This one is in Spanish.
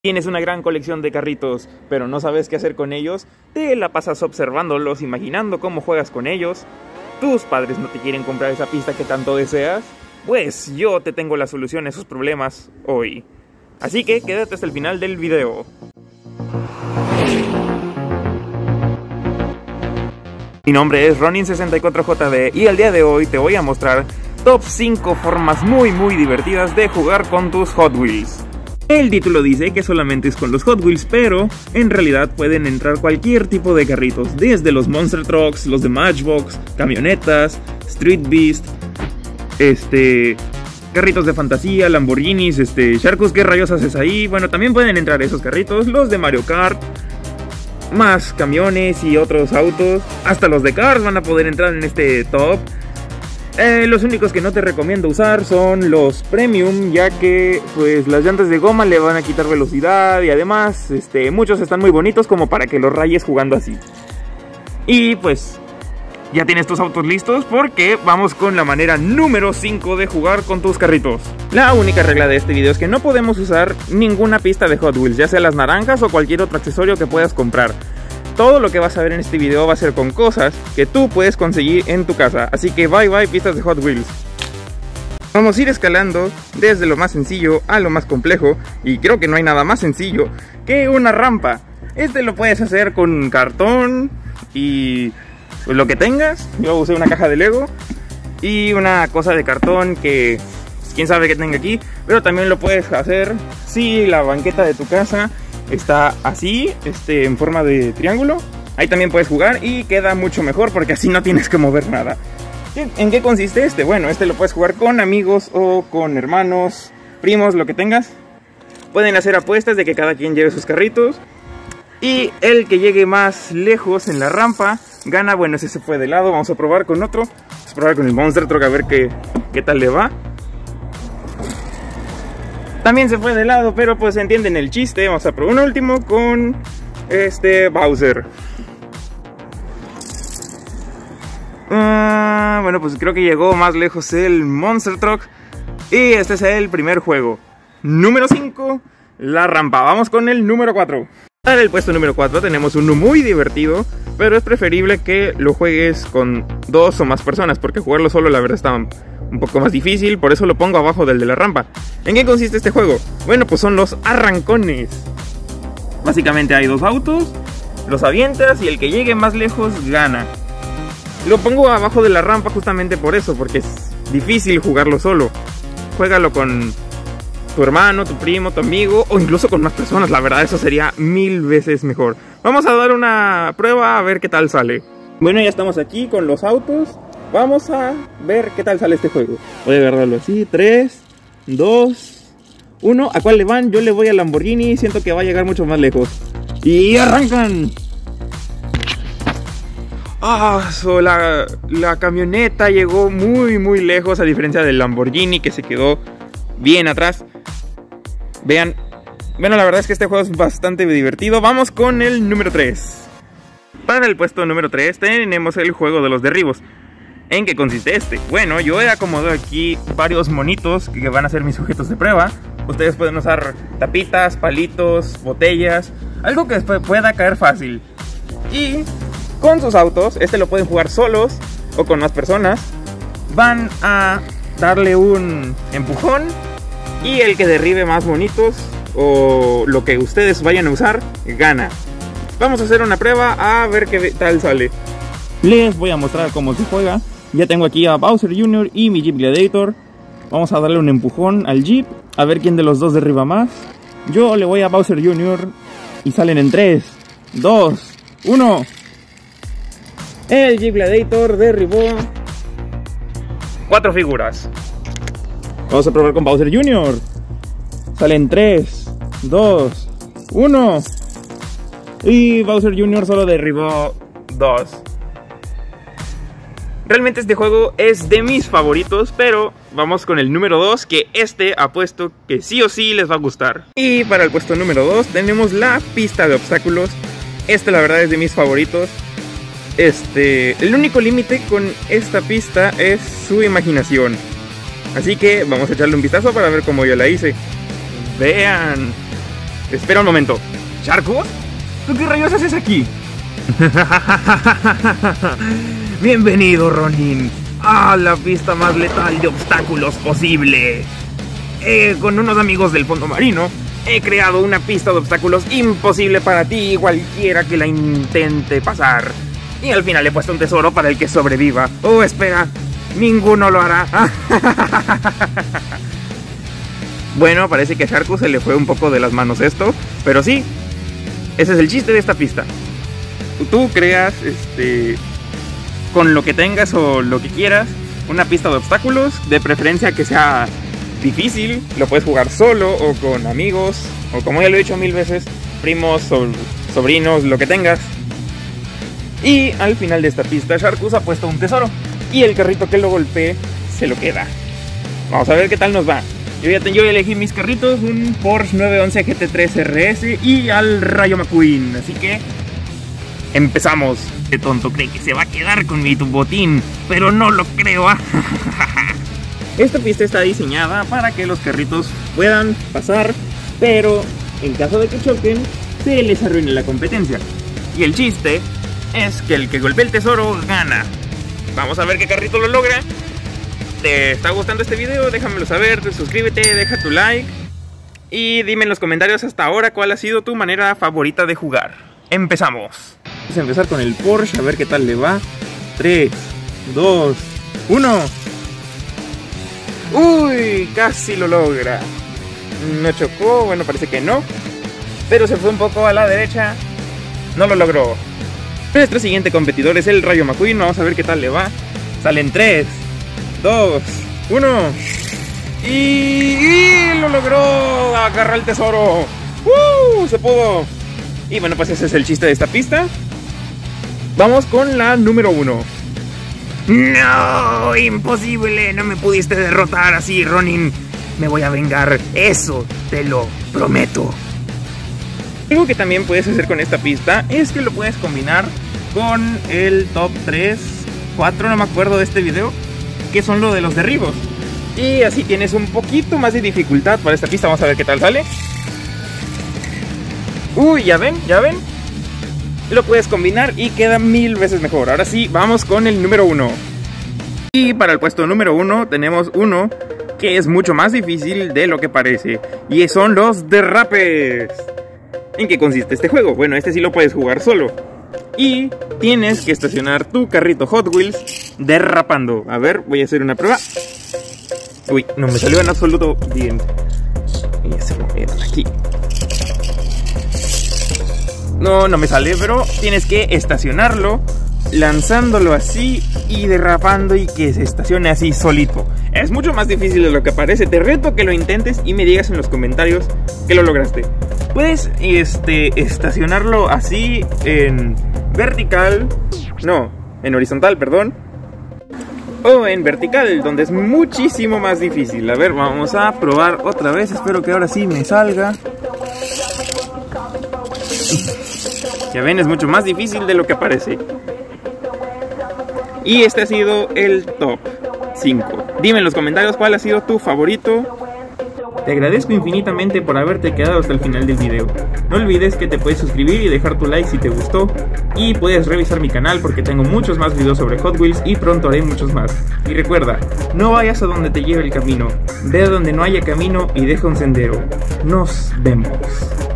Tienes una gran colección de carritos, pero no sabes qué hacer con ellos, te la pasas observándolos, imaginando cómo juegas con ellos. Tus padres no te quieren comprar esa pista que tanto deseas. Pues yo te tengo la solución a esos problemas hoy. Así que quédate hasta el final del video. Mi nombre es Ronin64JD y el día de hoy te voy a mostrar top 5 formas muy muy divertidas de jugar con tus Hot Wheels. El título dice que solamente es con los Hot Wheels, pero en realidad pueden entrar cualquier tipo de carritos, desde los Monster Trucks, los de Matchbox, camionetas, Street Beast, este, carritos de fantasía, Lamborghinis, este, Sharkus, ¿qué rayos haces ahí? Bueno, también pueden entrar esos carritos, los de Mario Kart, más camiones y otros autos, hasta los de Cars van a poder entrar en este top. Eh, los únicos que no te recomiendo usar son los premium, ya que pues las llantas de goma le van a quitar velocidad y además este, muchos están muy bonitos como para que los rayes jugando así. Y pues ya tienes tus autos listos porque vamos con la manera número 5 de jugar con tus carritos. La única regla de este video es que no podemos usar ninguna pista de Hot Wheels, ya sea las naranjas o cualquier otro accesorio que puedas comprar todo lo que vas a ver en este video va a ser con cosas que tú puedes conseguir en tu casa. Así que bye bye pistas de Hot Wheels. Vamos a ir escalando desde lo más sencillo a lo más complejo y creo que no hay nada más sencillo que una rampa. Este lo puedes hacer con cartón y lo que tengas. Yo usé una caja de Lego y una cosa de cartón que pues, quién sabe que tenga aquí, pero también lo puedes hacer si la banqueta de tu casa está así, este, en forma de triángulo. Ahí también puedes jugar y queda mucho mejor porque así no tienes que mover nada. ¿En qué consiste este? Bueno, este lo puedes jugar con amigos o con hermanos, primos, lo que tengas. Pueden hacer apuestas de que cada quien lleve sus carritos. Y el que llegue más lejos en la rampa gana. Bueno, ese se fue de lado. Vamos a probar con otro. Vamos a probar con el Monster Truck a ver qué, qué tal le va. También se fue de lado, pero pues entienden el chiste. Vamos a probar un último con este Bowser. Uh, bueno, pues creo que llegó más lejos el Monster Truck. Y este es el primer juego. Número 5, la rampa. Vamos con el número 4. Para el puesto número 4 tenemos uno muy divertido, pero es preferible que lo juegues con dos o más personas, porque jugarlo solo la verdad está un poco más difícil, por eso lo pongo abajo del de la rampa. ¿En qué consiste este juego? Bueno, pues son los arrancones. Básicamente hay dos autos, los avientas y el que llegue más lejos gana. Lo pongo abajo de la rampa justamente por eso, porque es difícil jugarlo solo. Juégalo con tu hermano, tu primo, tu amigo o incluso con más personas. La verdad, eso sería mil veces mejor. Vamos a dar una prueba a ver qué tal sale. Bueno, ya estamos aquí con los autos. Vamos a ver qué tal sale este juego. Voy a agarrarlo así. 3, 2, 1. ¿A cuál le van? Yo le voy a Lamborghini. Siento que va a llegar mucho más lejos. Y arrancan. Ah, la, la camioneta llegó muy muy lejos a diferencia del Lamborghini que se quedó bien atrás. Vean, bueno la verdad es que este juego es bastante divertido. Vamos con el número 3. Para el puesto número 3 tenemos el juego de los derribos. ¿En qué consiste este? Bueno, yo he acomodado aquí varios monitos que van a ser mis sujetos de prueba. Ustedes pueden usar tapitas, palitos, botellas, algo que pueda caer fácil. Y con sus autos, este lo pueden jugar solos o con más personas. Van a darle un empujón y el que derribe más monitos o lo que ustedes vayan a usar gana. Vamos a hacer una prueba a ver qué tal sale. Les voy a mostrar cómo se juega. Ya tengo aquí a Bowser Jr. y mi Jeep Gladiator. Vamos a darle un empujón al Jeep. A ver quién de los dos derriba más. Yo le voy a Bowser Jr. Y salen en 3, 2, 1. El Jeep Gladiator derribó cuatro figuras. Vamos a probar con Bowser Jr. Salen 3, 2, 1. Y Bowser Jr. solo derribó 2. Realmente este juego es de mis favoritos, pero vamos con el número 2, que este apuesto que sí o sí les va a gustar. Y para el puesto número 2 tenemos la pista de obstáculos. Este la verdad es de mis favoritos. Este, el único límite con esta pista es su imaginación. Así que vamos a echarle un vistazo para ver cómo yo la hice. Vean. Espera un momento. ¿Charcos? ¿Tú qué rayos haces aquí? Bienvenido, Ronin, a la pista más letal de obstáculos posible. Eh, con unos amigos del fondo marino, he creado una pista de obstáculos imposible para ti cualquiera que la intente pasar. Y al final he puesto un tesoro para el que sobreviva. Oh, espera, ninguno lo hará. bueno, parece que a Sharku se le fue un poco de las manos esto, pero sí, ese es el chiste de esta pista. Tú creas, este, con lo que tengas o lo que quieras, una pista de obstáculos, de preferencia que sea difícil, lo puedes jugar solo o con amigos, o como ya lo he dicho mil veces, primos, sobrinos, lo que tengas. Y al final de esta pista, Sharkus ha puesto un tesoro. Y el carrito que lo golpee se lo queda. Vamos a ver qué tal nos va. Yo ya, yo elegí mis carritos, un Porsche 911 GT3 RS y al Rayo McQueen. Así que empezamos. Qué tonto cree que se va a quedar con mi botín, pero no lo creo. Esta pista está diseñada para que los carritos puedan pasar, pero en caso de que choquen, se les arruine la competencia. Y el chiste es que el que golpee el tesoro gana. Vamos a ver qué carrito lo logra. ¿Te está gustando este video? Déjamelo saber, suscríbete, deja tu like. Y dime en los comentarios hasta ahora cuál ha sido tu manera favorita de jugar. Empezamos. Vamos a empezar con el Porsche, a ver qué tal le va. 3, 2, 1. Uy, casi lo logra. No chocó, bueno, parece que no. Pero se fue un poco a la derecha. No lo logró. Nuestro siguiente competidor es el Rayo McQueen. Vamos a ver qué tal le va. Salen 3, 2, 1. Y, lo logró. Agarra el tesoro. ¡Uh! Se pudo. Y bueno, pues ese es el chiste de esta pista. Vamos con la número 1. No, imposible, no me pudiste derrotar así, Ronin. Me voy a vengar, eso te lo prometo. Algo que también puedes hacer con esta pista es que lo puedes combinar con el top 3, 4, no me acuerdo de este video, que son lo de los derribos. Y así tienes un poquito más de dificultad para esta pista, vamos a ver qué tal sale. Uy, ya ven, ya ven, lo puedes combinar y queda mil veces mejor. Ahora sí, vamos con el número uno. Y para el puesto número uno tenemos uno que es mucho más difícil de lo que parece. Y son los derrapes. ¿En qué consiste este juego? Bueno, este sí lo puedes jugar solo. Y tienes que estacionar tu carrito Hot Wheels derrapando. A ver, voy a hacer una prueba. Uy, no me salió en absoluto bien. Y se movieron aquí. No, no me sale, pero tienes que estacionarlo lanzándolo así y derrapando y que se estacione así solito. Es mucho más difícil de lo que parece. Te reto que lo intentes y me digas en los comentarios que lo lograste. Puedes este, estacionarlo así en vertical. No, en horizontal, perdón. O en vertical, donde es muchísimo más difícil. A ver, vamos a probar otra vez. Espero que ahora sí me salga. Ya ven, es mucho más difícil de lo que parece. Y este ha sido el top 5. Dime en los comentarios cuál ha sido tu favorito. Te agradezco infinitamente por haberte quedado hasta el final del video. No olvides que te puedes suscribir y dejar tu like si te gustó. Y puedes revisar mi canal porque tengo muchos más videos sobre Hot Wheels y pronto haré muchos más. Y recuerda, no vayas a donde te lleve el camino. Ve a donde no haya camino y deja un sendero. Nos vemos.